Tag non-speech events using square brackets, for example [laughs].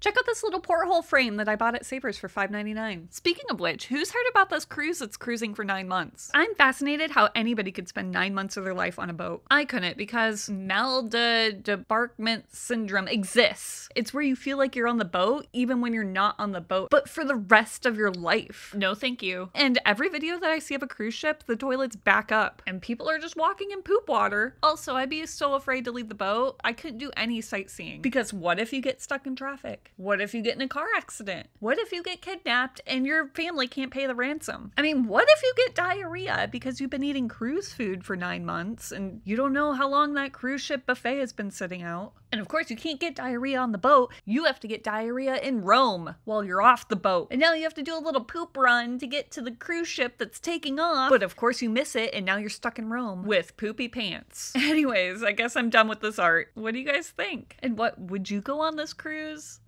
Check out this little porthole frame that I bought at Savers for $5.99. Speaking of which, who's heard about this cruise that's cruising for nine months? I'm fascinated how anybody could spend nine months of their life on a boat. I couldn't because mal de débarquement syndrome exists. It's where you feel like you're on the boat even when you're not on the boat, but for the rest of your life. No, thank you. And every video that I see of a cruise ship, the toilets back up and people are just walking in poop water. Also, I'd be so afraid to leave the boat. I couldn't do any sightseeing because what if you get stuck in traffic? What if you get in a car accident? What if you get kidnapped and your family can't pay the ransom? I mean, what if you get diarrhea because you've been eating cruise food for nine months and you don't know how long that cruise ship buffet has been sitting out? And of course, you can't get diarrhea on the boat. You have to get diarrhea in Rome while you're off the boat. And now you have to do a little poop run to get to the cruise ship that's taking off. But of course, you miss it, and now you're stuck in Rome with poopy pants. [laughs] Anyways, I guess I'm done with this art. What do you guys think? And what would you go on this cruise?